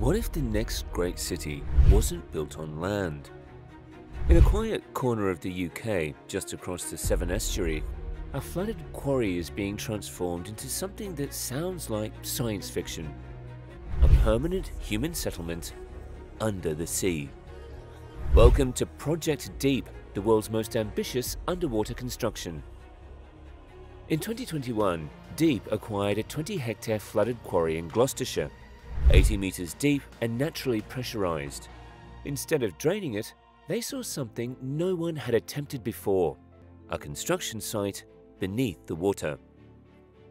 What if the next great city wasn't built on land? In a quiet corner of the UK, just across the Severn Estuary, a flooded quarry is being transformed into something that sounds like science fiction. A permanent human settlement under the sea. Welcome to Project Deep, the world's most ambitious underwater construction. In 2021, Deep acquired a 20 hectare flooded quarry in Gloucestershire 80 meters deep and naturally pressurized. Instead of draining it, they saw something no one had attempted before a construction site beneath the water.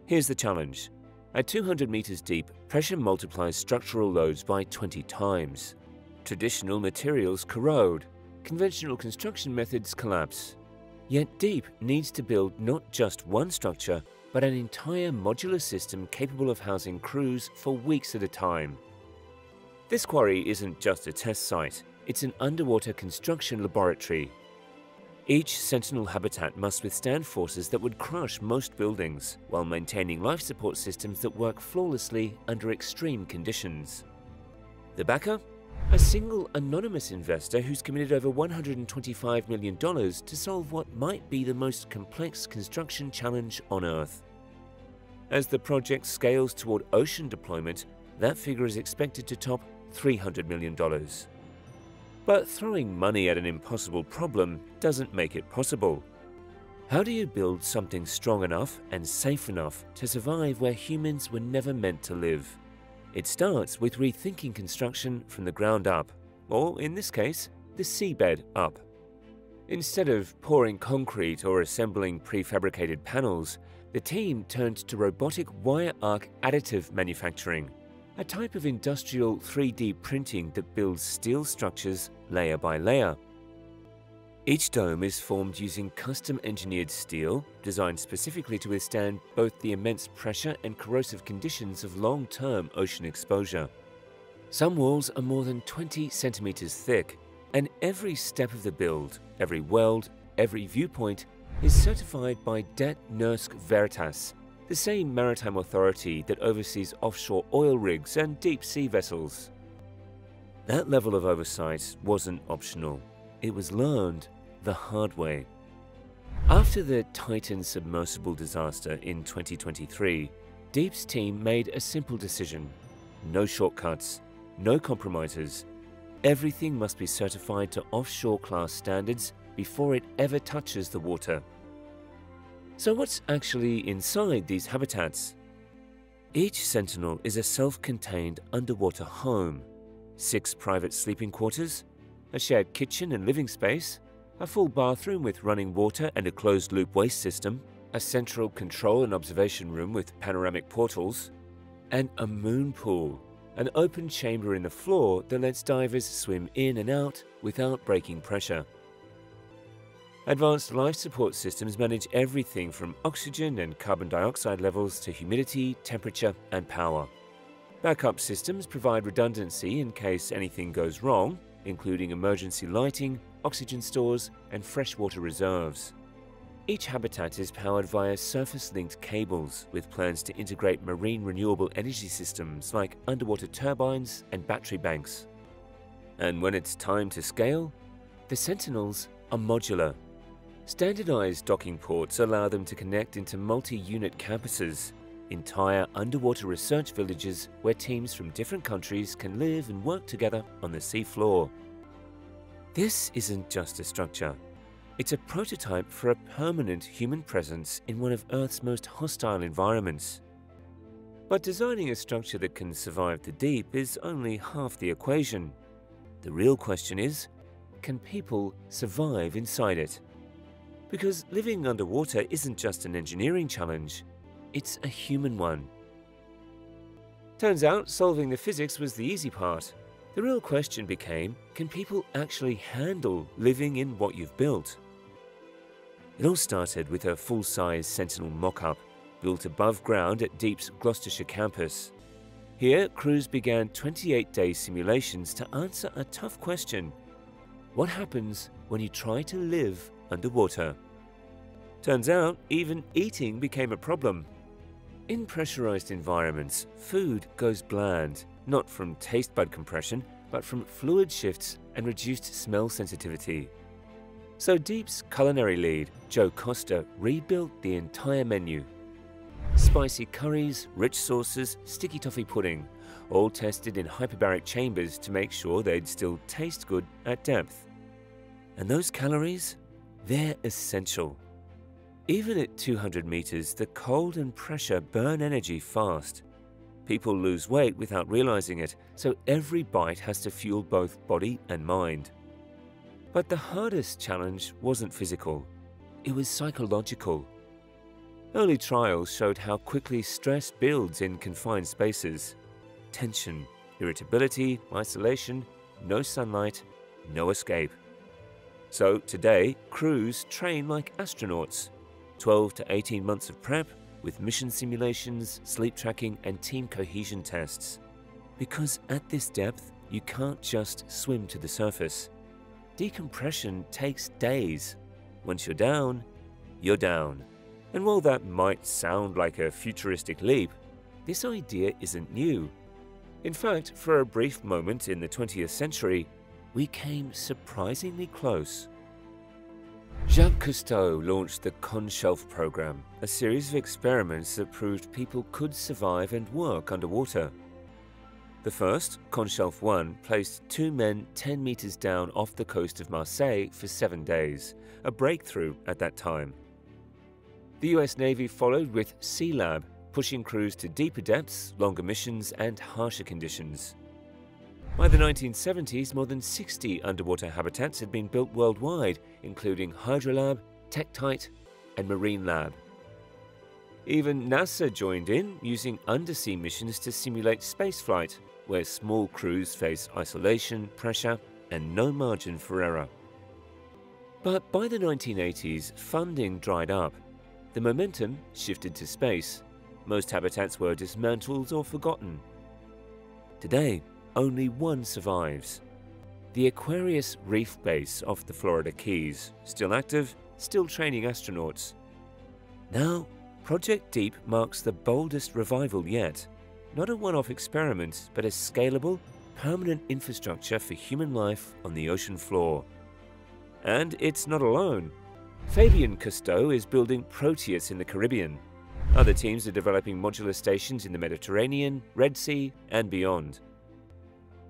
Here's the challenge. At 200 meters deep, pressure multiplies structural loads by 20 times. Traditional materials corrode, conventional construction methods collapse. Yet Deep needs to build not just one structure, but an entire modular system capable of housing crews for weeks at a time. This quarry isn't just a test site, it's an underwater construction laboratory. Each Sentinel habitat must withstand forces that would crush most buildings, while maintaining life support systems that work flawlessly under extreme conditions. The backer? A single anonymous investor who's committed over $125 million to solve what might be the most complex construction challenge on Earth. As the project scales toward ocean deployment, that figure is expected to top $300 million. But throwing money at an impossible problem doesn't make it possible. How do you build something strong enough and safe enough to survive where humans were never meant to live? It starts with rethinking construction from the ground up, or in this case, the seabed up. Instead of pouring concrete or assembling prefabricated panels, the team turned to robotic wire arc additive manufacturing, a type of industrial 3D printing that builds steel structures layer by layer. Each dome is formed using custom engineered steel designed specifically to withstand both the immense pressure and corrosive conditions of long term ocean exposure. Some walls are more than 20 centimeters thick, and every step of the build, every weld, every viewpoint is certified by Det Norske Veritas, the same maritime authority that oversees offshore oil rigs and deep sea vessels. That level of oversight wasn't optional, it was learned the hard way. After the Titan submersible disaster in 2023, Deep's team made a simple decision no shortcuts, no compromises. Everything must be certified to offshore class standards before it ever touches the water. So, what's actually inside these habitats? Each Sentinel is a self contained underwater home six private sleeping quarters, a shared kitchen and living space, a full bathroom with running water and a closed loop waste system, a central control and observation room with panoramic portals, and a moon pool, an open chamber in the floor that lets divers swim in and out without breaking pressure. Advanced life support systems manage everything from oxygen and carbon dioxide levels to humidity, temperature, and power. Backup systems provide redundancy in case anything goes wrong, including emergency lighting, oxygen stores, and freshwater reserves. Each habitat is powered via surface linked cables with plans to integrate marine renewable energy systems like underwater turbines and battery banks. And when it's time to scale, the Sentinels are modular Standardized docking ports allow them to connect into multi-unit campuses, entire underwater research villages where teams from different countries can live and work together on the seafloor. This isn't just a structure. It's a prototype for a permanent human presence in one of Earth's most hostile environments. But designing a structure that can survive the deep is only half the equation. The real question is, can people survive inside it? Because living underwater isn't just an engineering challenge, it's a human one. Turns out solving the physics was the easy part. The real question became can people actually handle living in what you've built? It all started with a full size Sentinel mock up built above ground at Deep's Gloucestershire campus. Here, crews began 28 day simulations to answer a tough question What happens when you try to live underwater. Turns out, even eating became a problem. In pressurized environments, food goes bland, not from taste bud compression, but from fluid shifts and reduced smell sensitivity. So Deep's culinary lead, Joe Costa, rebuilt the entire menu. Spicy curries, rich sauces, sticky toffee pudding, all tested in hyperbaric chambers to make sure they'd still taste good at depth. And those calories? They're essential. Even at 200 meters, the cold and pressure burn energy fast. People lose weight without realizing it, so every bite has to fuel both body and mind. But the hardest challenge wasn't physical, it was psychological. Early trials showed how quickly stress builds in confined spaces tension, irritability, isolation, no sunlight, no escape. So today, crews train like astronauts 12 to 18 months of prep with mission simulations, sleep tracking, and team cohesion tests. Because at this depth, you can't just swim to the surface. Decompression takes days. Once you're down, you're down. And while that might sound like a futuristic leap, this idea isn't new. In fact, for a brief moment in the 20th century, we came surprisingly close. Jacques Cousteau launched the Conshelf program, a series of experiments that proved people could survive and work underwater. The first, Conshelf 1, placed two men 10 meters down off the coast of Marseille for seven days, a breakthrough at that time. The US Navy followed with Sea Lab, pushing crews to deeper depths, longer missions, and harsher conditions. By the 1970s, more than 60 underwater habitats had been built worldwide, including Hydrolab, Tektite, and Marine Lab. Even NASA joined in, using undersea missions to simulate spaceflight, where small crews face isolation, pressure, and no margin for error. But by the 1980s, funding dried up. The momentum shifted to space, most habitats were dismantled or forgotten. Today, only one survives. The Aquarius Reef Base off the Florida Keys, still active, still training astronauts. Now, Project Deep marks the boldest revival yet. Not a one-off experiment, but a scalable, permanent infrastructure for human life on the ocean floor. And it's not alone. Fabien Cousteau is building Proteus in the Caribbean, other teams are developing modular stations in the Mediterranean, Red Sea, and beyond.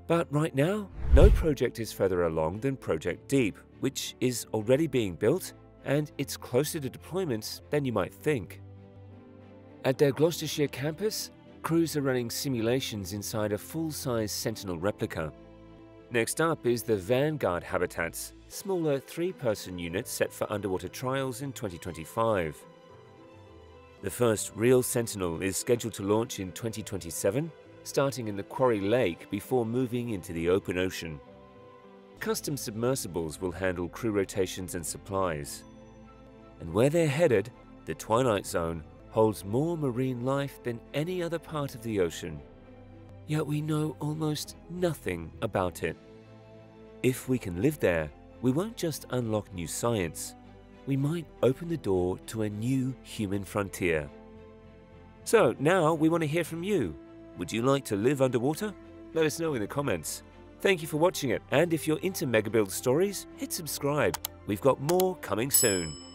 But right now, no project is further along than Project Deep, which is already being built and it's closer to deployment than you might think. At their Gloucestershire campus, crews are running simulations inside a full-size Sentinel replica. Next up is the Vanguard Habitats, smaller three-person units set for underwater trials in 2025. The first real Sentinel is scheduled to launch in 2027, starting in the Quarry Lake before moving into the open ocean. Custom submersibles will handle crew rotations and supplies. And where they're headed, the Twilight Zone holds more marine life than any other part of the ocean. Yet we know almost nothing about it. If we can live there, we won't just unlock new science, we might open the door to a new human frontier. So now we want to hear from you. Would you like to live underwater? Let us know in the comments. Thank you for watching it, and if you're into Megabuild stories, hit subscribe. We've got more coming soon.